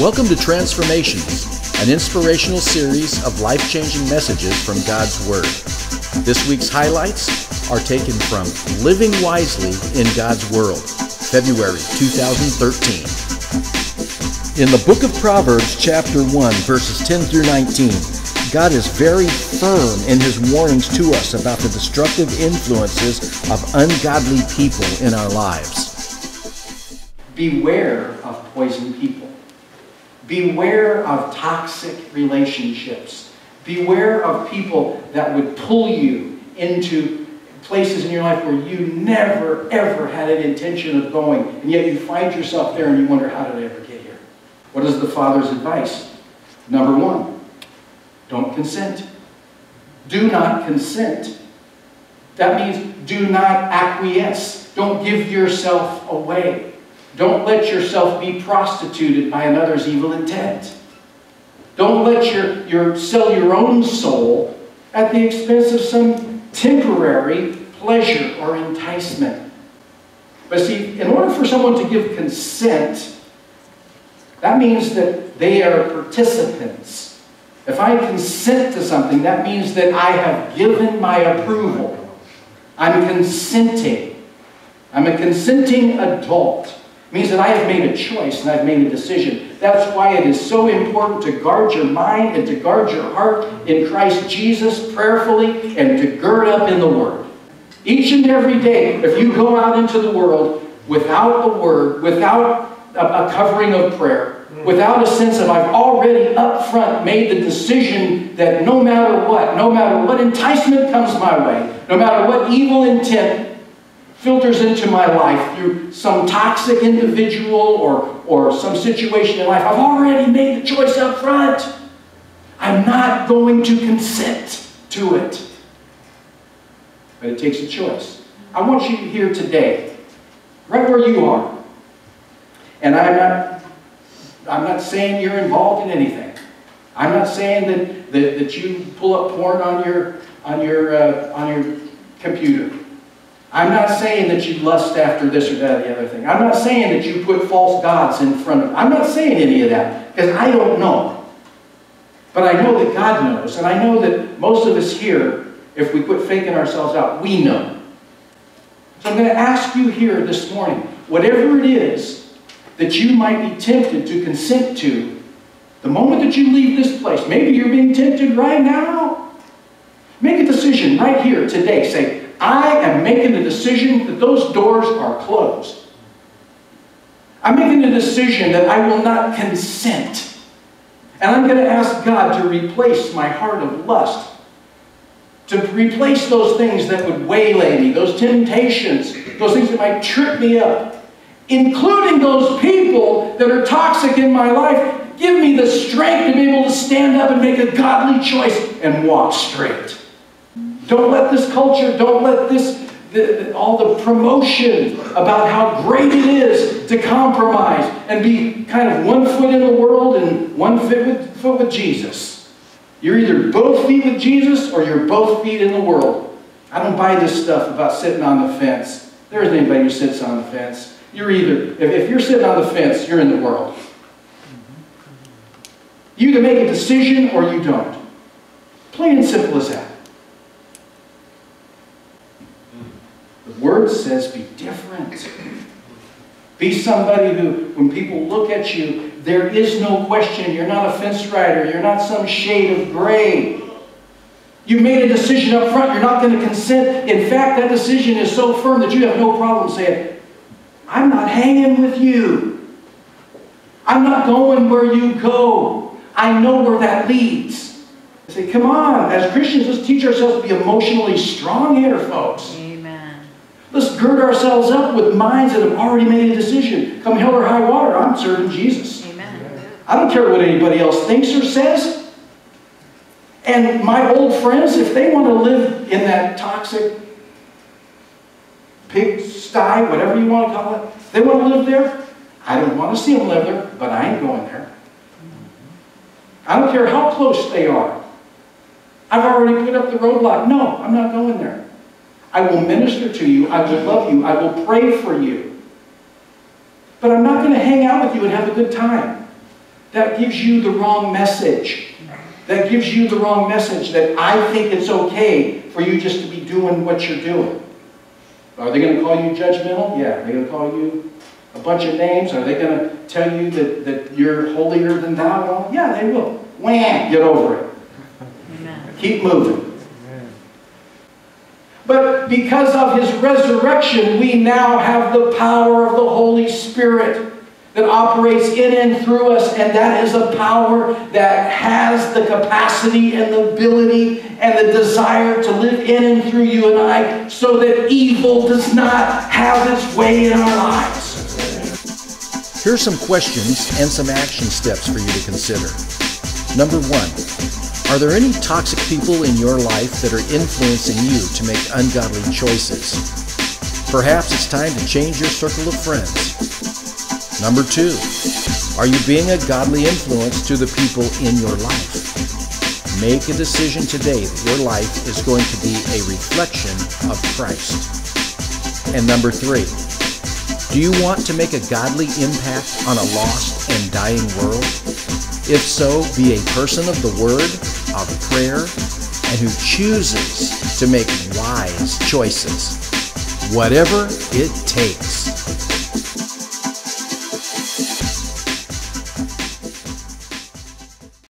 Welcome to Transformations, an inspirational series of life changing messages from God's Word. This week's highlights are taken from Living Wisely in God's World, February 2013. In the book of Proverbs, chapter 1, verses 10 through 19, God is very firm in his warnings to us about the destructive influences of ungodly people in our lives. Beware of poison people. Beware of toxic relationships. Beware of people that would pull you into places in your life where you never, ever had an intention of going, and yet you find yourself there and you wonder, how did I ever get here? What is the Father's advice? Number one, don't consent. Do not consent. That means do not acquiesce. Don't give yourself away. Don't let yourself be prostituted by another's evil intent. Don't let your, your sell your own soul at the expense of some temporary pleasure or enticement. But see, in order for someone to give consent, that means that they are participants. If I consent to something, that means that I have given my approval. I'm consenting. I'm a consenting adult means that I have made a choice and I've made a decision. That's why it is so important to guard your mind and to guard your heart in Christ Jesus prayerfully and to gird up in the Word. Each and every day, if you go out into the world without a word, without a, covering of prayer, without a sense of I've already up front made the decision that no matter what, no matter what enticement comes my way, no matter what evil intent filters into my life through some toxic individual or, or some situation in life, I've already made the choice up front. I'm not going to consent to it. But it takes a choice. I want you here today, right where you are. And I'm not, I'm not saying you're involved in anything. I'm not saying that, that, that you pull up porn on your, on your, uh, on your computer. I'm not saying that you lust after this or that or the other thing. I'm not saying that you put false gods in front of I'm not saying any of that because I don't know. But I know that God knows. And I know that most of us here, if we quit faking ourselves out, we know. So I'm going to ask you here this morning, whatever it is that you might be tempted to consent to, the moment that you leave this place, maybe you're being tempted right now. Make a decision right here today. Say, I am making the decision that those doors are closed. I'm making the decision that I will not consent. And I'm going to ask God to replace my heart of lust, to replace those things that would waylay me, those temptations, those things that might trip me up, including those people that are toxic in my life. Give me the strength to be able to stand up and make a godly choice and walk straight. Don't let this culture, don't let this, the, all the promotion about how great it is to compromise and be kind of one foot in the world and one foot with, foot with Jesus. You're either both feet with Jesus or you're both feet in the world. I don't buy this stuff about sitting on the fence. There isn't anybody who sits on the fence. You're either, if, if you're sitting on the fence, you're in the world. You either make a decision or you don't. Plain and simple as that. Word says be different. Be somebody who, when people look at you, there is no question. You're not a fence rider. You're not some shade of gray. You made a decision up front. You're not going to consent. In fact, that decision is so firm that you have no problem saying, I'm not hanging with you. I'm not going where you go. I know where that leads. I say, come on. As Christians, let's teach ourselves to be emotionally strong here, folks. Amen. Let's gird ourselves up with minds that have already made a decision. Come hell or high water, I'm serving Jesus. Amen. I don't care what anybody else thinks or says. And my old friends, if they want to live in that toxic pig sty, whatever you want to call it, they want to live there. I don't want to see them live there, but I ain't going there. I don't care how close they are. I've already put up the roadblock. No, I'm not going there. I will minister to you. I will love you. I will pray for you. But I'm not going to hang out with you and have a good time. that gives you the wrong message. That gives you the wrong message that I think it's okay for you just to be doing what you're doing. Are they going to call you judgmental? Yeah. Are they going to call you a bunch of names? Are they going to tell you that, that you're holier than thou? Well, yeah, they will. Wham! Get over it. Keep moving. But because of his resurrection, we now have the power of the Holy Spirit that operates in and through us, and that is a power that has the capacity and the ability and the desire to live in and through you and I so that evil does not have its way in our lives. Here are some questions and some action steps for you to consider. Number one, are there any toxic people in your life that are influencing you to make ungodly choices? Perhaps it's time to change your circle of friends. Number two, are you being a godly influence to the people in your life? Make a decision today that your life is going to be a reflection of Christ. And number three, do you want to make a godly impact on a lost and dying world? If so, be a person of the Word, of prayer, and who chooses to make wise choices, whatever it takes.